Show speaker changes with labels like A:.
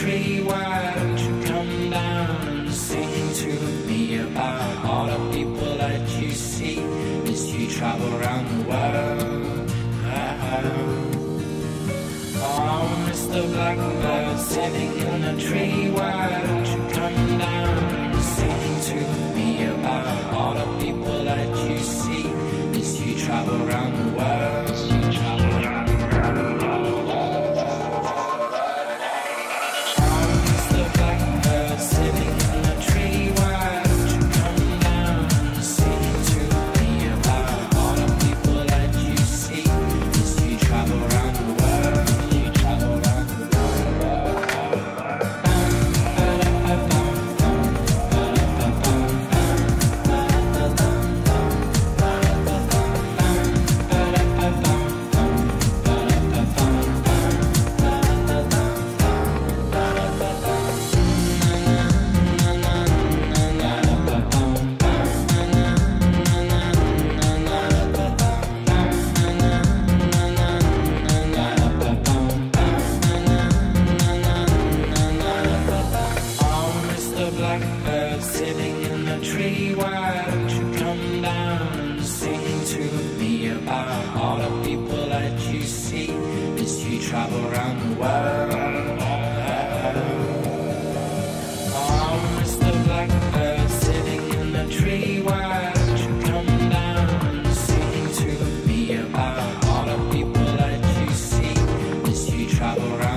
A: tree. Why don't you come down and sing to me about all the people that you see as you travel around the world? Oh, Mr. Blackbird sitting in a tree. Why why don't you come down and sing to me about all the people that you see as you travel around the world? Oh, Blackbird sitting in the tree, why don't you come down and sing to me about all the people that you see as you?